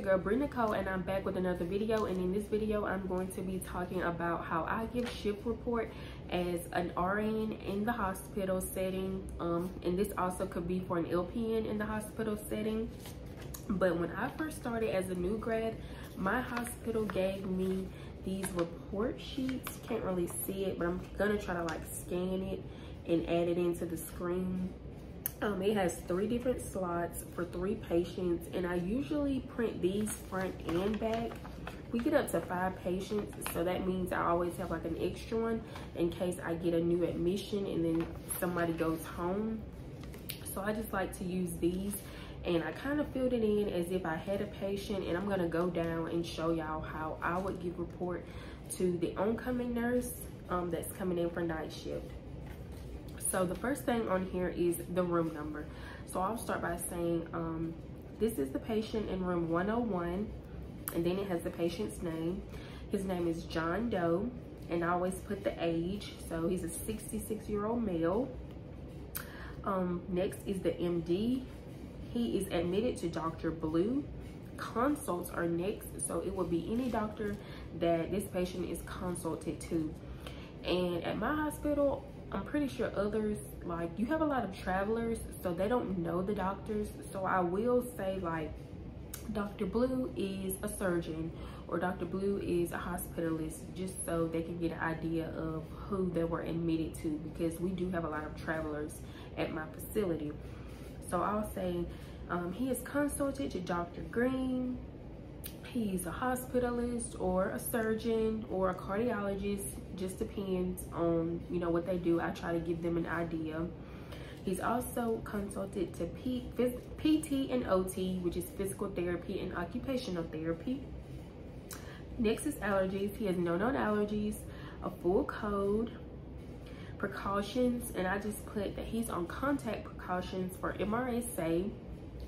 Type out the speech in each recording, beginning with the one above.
your girl Bree Nacole and I'm back with another video. And in this video I'm going to be talking about how I give shift report as an RN in the hospital setting. Um, and this also could be for an LPN in the hospital setting. But when I first started as a new grad my hospital gave me these report sheets. Can't really see it but I'm gonna try to like scan it and add it into the screen um, it has three different slots for three patients and I usually print these front and back. We get up to five patients, so that means I always have like an extra one in case I get a new admission and then somebody goes home. So I just like to use these and I kind of filled it in as if I had a patient and I'm gonna go down and show y'all how I would give report to the oncoming nurse um, that's coming in for night shift. So the first thing on here is the room number. So I'll start by saying, um, this is the patient in room 101, and then it has the patient's name. His name is John Doe, and I always put the age. So he's a 66 year old male. Um, next is the MD. He is admitted to Dr. Blue. Consults are next, so it will be any doctor that this patient is consulted to. And at my hospital, I'm pretty sure others, like you have a lot of travelers, so they don't know the doctors. So I will say like, Dr. Blue is a surgeon or Dr. Blue is a hospitalist just so they can get an idea of who they were admitted to because we do have a lot of travelers at my facility. So I'll say um, he is consulted to Dr. Green. He's a hospitalist or a surgeon or a cardiologist just depends on you know what they do. I try to give them an idea. He's also consulted to P pt and ot which is physical therapy and occupational therapy. Next is allergies. He has no known allergies a full code precautions and i just put that he's on contact precautions for mrsa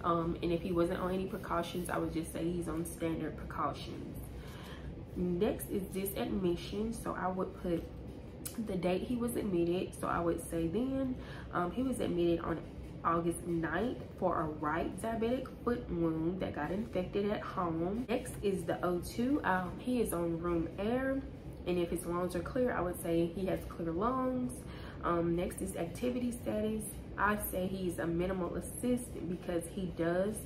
um, and if he wasn't on any precautions i would just say he's on standard precautions. Next is this admission so i would put the date he was admitted. So i would say then um, he was admitted on august 9th for a right diabetic foot wound that got infected at home. Next is the o2 um, he is on room air. And if his lungs are clear i would say he has clear lungs. Um, next is activity status i say he's a minimal assist because he does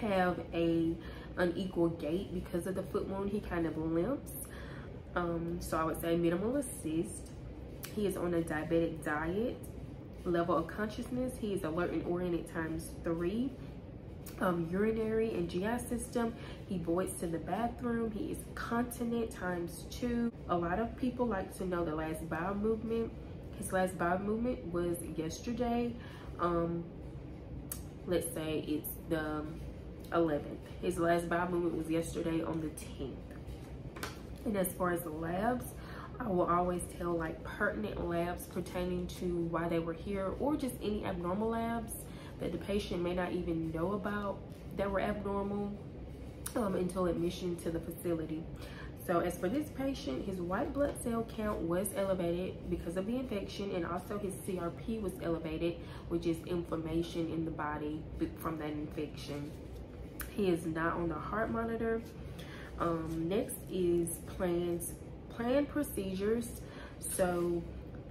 have a unequal gait because of the foot wound. He kind of limps. Um, so I would say minimal assist. He is on a diabetic diet. Level of consciousness, he is alert and oriented times three. Um, urinary and GI system, he voids to the bathroom. He is continent times two. A lot of people like to know the last bowel movement. His last bowel movement was yesterday. Um, let's say it's the 11th. His last bowel movement was yesterday on the 10th. And as far as the labs, I will always tell like pertinent labs pertaining to why they were here or just any abnormal labs that the patient may not even know about that were abnormal um, until admission to the facility. So as for this patient, his white blood cell count was elevated because of the infection and also his CRP was elevated, which is inflammation in the body from that infection. He is not on the heart monitor. Um, next is plans, planned procedures. So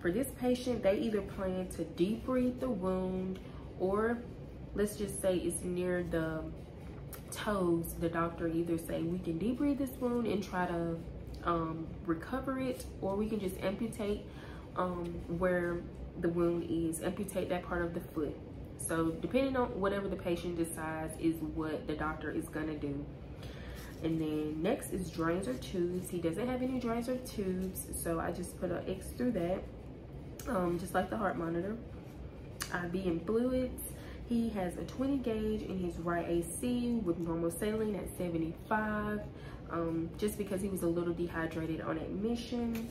for this patient, they either plan to debride the wound or let's just say it's near the toes. The doctor either say we can debride this wound and try to um, recover it or we can just amputate um, where the wound is, amputate that part of the foot. So depending on whatever the patient decides is what the doctor is gonna do. And then next is drains or tubes. He doesn't have any drains or tubes, so I just put an X through that, um, just like the heart monitor. IV and fluids. He has a 20 gauge in his right AC with normal saline at 75, um, just because he was a little dehydrated on admission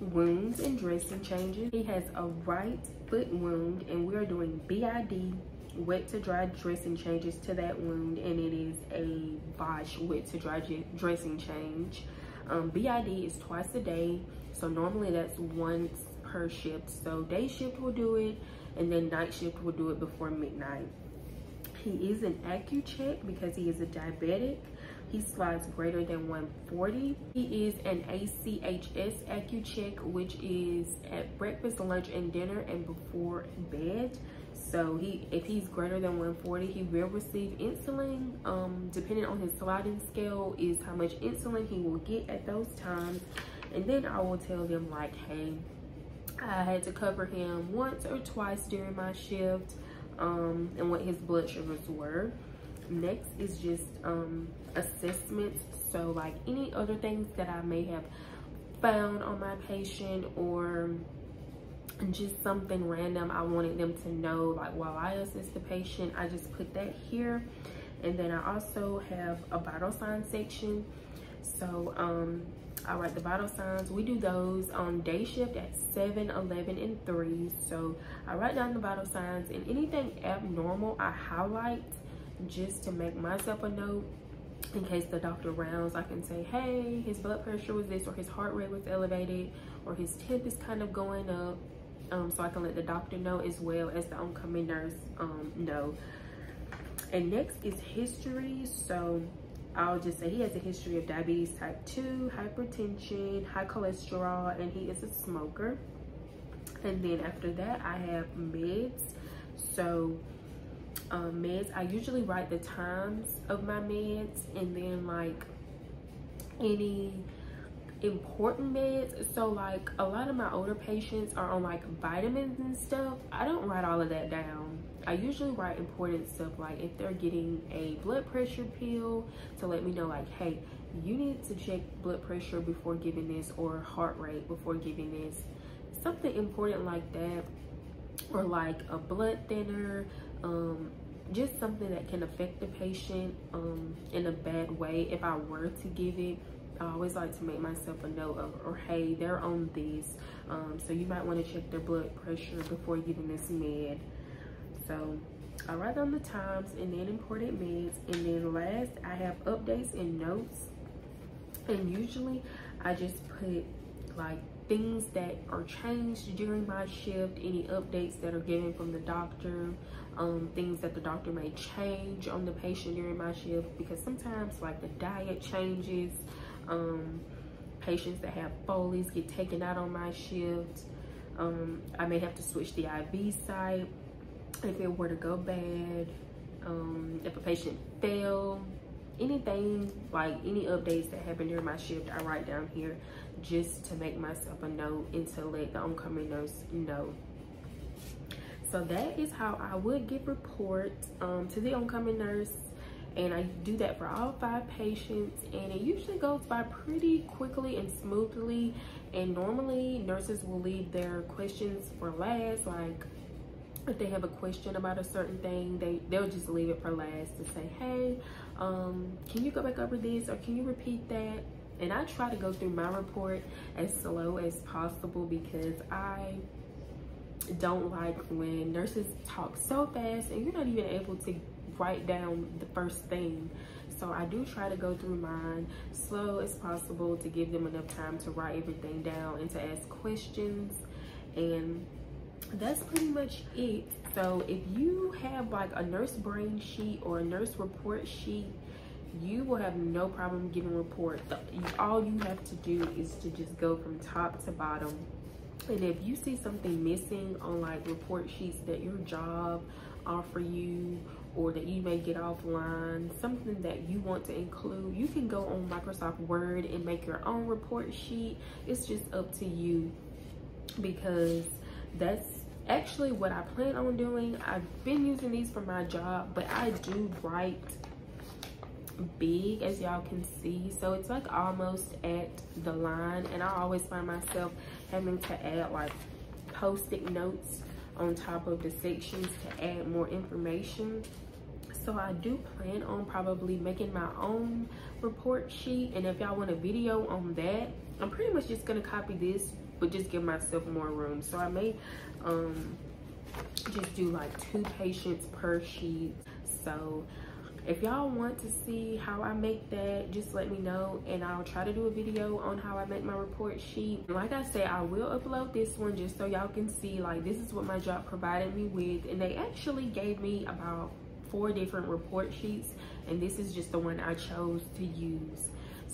wounds and dressing changes. He has a right foot wound and we're doing BID, wet to dry dressing changes to that wound and it is a Bosch wet to dry dressing change. Um, BID is twice a day, so normally that's once per shift. So day shift will do it and then night shift will do it before midnight. he is an Accu-Chek because he is a diabetic. He slides greater than 140. He is an ACHS Accu-Chek, which is at breakfast, lunch, and dinner and before bed. So he, if he's greater than 140, he will receive insulin. Um, depending on his sliding scale is how much insulin he will get at those times. And then I will tell them like, hey, I had to cover him once or twice during my shift um, and what his blood sugars were. Next is just um, assessments. So like any other things that I may have found on my patient or just something random I wanted them to know like while I assist the patient I just put that here and then I also have a vital sign section so um I write the vital signs we do those on day shift at 7 11 and 3 so I write down the vital signs and anything abnormal I highlight just to make myself a note in case the doctor rounds I can say hey his blood pressure was this or his heart rate was elevated or his temp is kind of going up um, so I can let the doctor know as well as the oncoming nurse um, know. And next is history. So I'll just say he has a history of diabetes type 2, hypertension, high cholesterol, and he is a smoker. And then after that, I have meds. So um, meds, I usually write the times of my meds and then like any important meds so like a lot of my older patients are on like vitamins and stuff i don't write all of that down i usually write important stuff like if they're getting a blood pressure pill to let me know like hey you need to check blood pressure before giving this or heart rate before giving this something important like that or like a blood thinner um, just something that can affect the patient um, in a bad way if I were to give it I always like to make myself a note of, or hey, they're on this. Um, so you might want to check their blood pressure before giving this med. So I write down the times and then important meds. And then last, I have updates and notes. And usually I just put like things that are changed during my shift, any updates that are given from the doctor, um, things that the doctor may change on the patient during my shift because sometimes like the diet changes, um, patients that have Foley's get taken out on my shift. Um, I may have to switch the IV site if it were to go bad. Um, if a patient fell, anything like any updates that happen during my shift, I write down here just to make myself a note and to let the oncoming nurse know. So that is how I would give reports um, to the oncoming nurse and I do that for all five patients and it usually goes by pretty quickly and smoothly and normally nurses will leave their questions for last like if they have a question about a certain thing they they'll just leave it for last to say hey um, can you go back over this or can you repeat that and I try to go through my report as slow as possible because I don't like when nurses talk so fast and you're not even able to write down the first thing. So I do try to go through mine slow as possible to give them enough time to write everything down and to ask questions. And that's pretty much it. So if you have like a nurse brain sheet or a nurse report sheet, you will have no problem giving report. All you have to do is to just go from top to bottom. And if you see something missing on like report sheets that your job offer you or that you may get offline, something that you want to include, you can go on Microsoft Word and make your own report sheet. It's just up to you because that's actually what I plan on doing. I've been using these for my job, but I do write big as y'all can see so it's like almost at the line and I always find myself having to add like post-it notes on top of the sections to add more information so i do plan on probably making my own report sheet and if y'all want a video on that i'm pretty much just gonna copy this but just give myself more room so i may um just do like two patients per sheet so if y'all want to see how I make that, just let me know and I'll try to do a video on how I make my report sheet. Like I said, I will upload this one just so y'all can see like this is what my job provided me with and they actually gave me about four different report sheets and this is just the one I chose to use.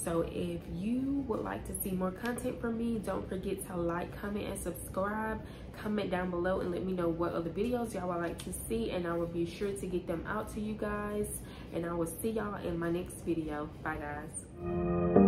So if you would like to see more content from me, don't forget to like, comment, and subscribe. Comment down below and let me know what other videos y'all would like to see and I will be sure to get them out to you guys. And I will see y'all in my next video. Bye guys.